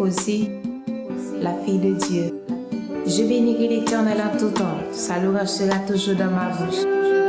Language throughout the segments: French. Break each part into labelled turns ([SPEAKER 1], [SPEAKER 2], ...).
[SPEAKER 1] aussi la fille de Dieu. Je bénirai l'Éternel à tout temps, sa louange sera toujours dans ma bouche.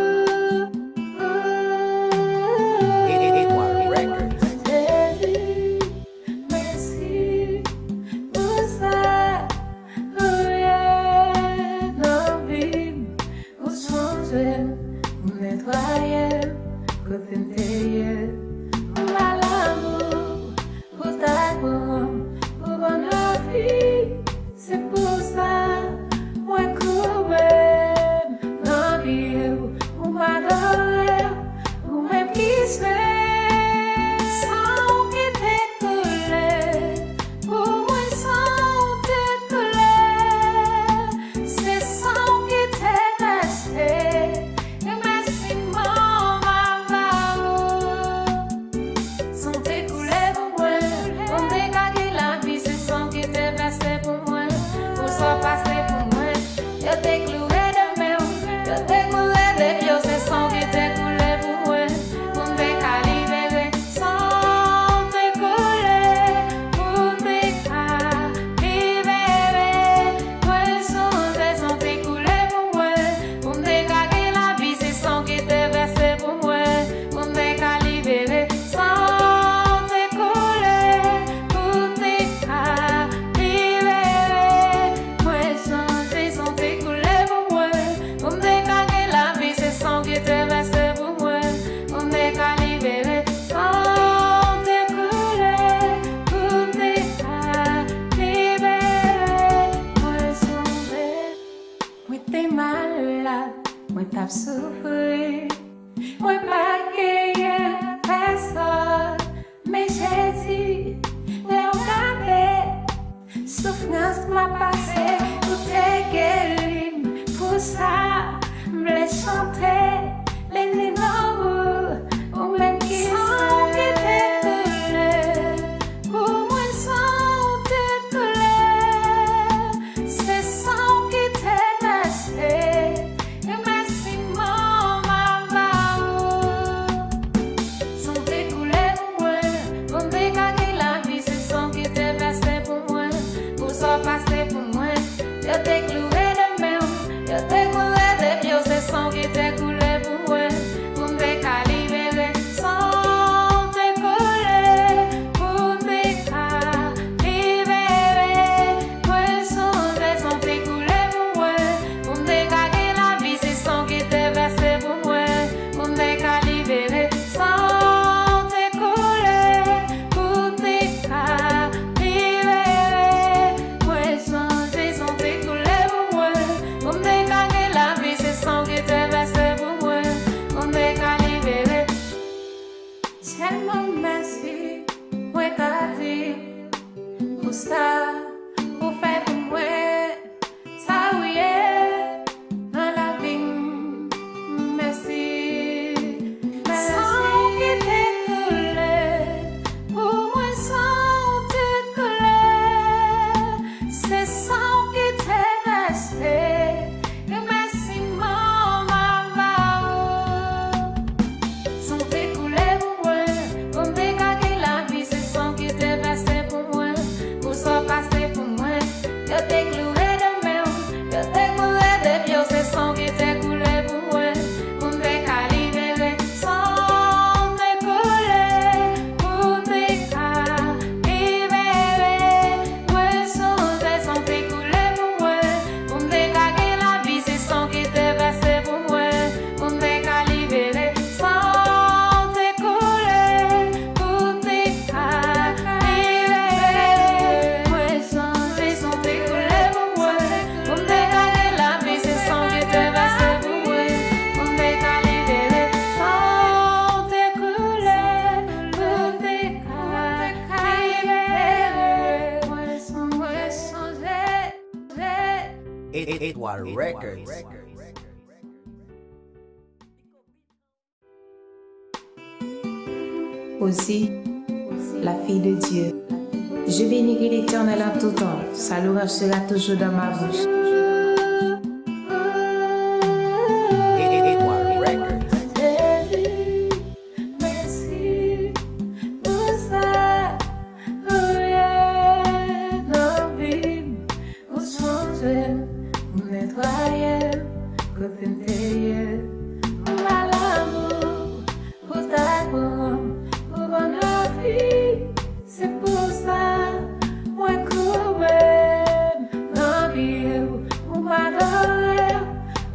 [SPEAKER 2] mười tập xưa hơi mỗi ba kia bé sơ that
[SPEAKER 3] they. Records.
[SPEAKER 1] Aussi, la fille de Dieu. Je bénirai l'Éternel à tout temps, sa louange sera toujours dans ma bouche.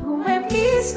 [SPEAKER 1] Who may peace